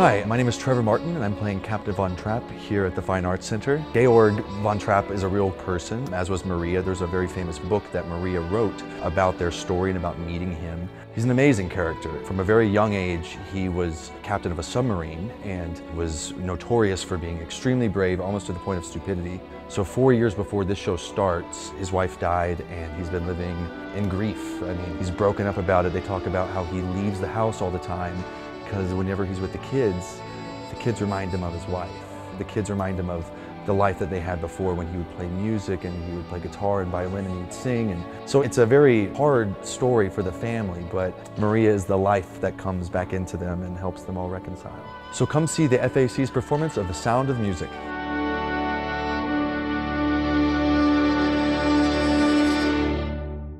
Hi, my name is Trevor Martin and I'm playing Captain Von Trapp here at the Fine Arts Center. Georg Von Trapp is a real person, as was Maria. There's a very famous book that Maria wrote about their story and about meeting him. He's an amazing character. From a very young age, he was captain of a submarine and was notorious for being extremely brave, almost to the point of stupidity. So four years before this show starts, his wife died and he's been living in grief. I mean, he's broken up about it. They talk about how he leaves the house all the time because whenever he's with the kids, the kids remind him of his wife. The kids remind him of the life that they had before when he would play music and he would play guitar and violin and he'd sing. And so it's a very hard story for the family, but Maria is the life that comes back into them and helps them all reconcile. So come see the FAC's performance of The Sound of Music.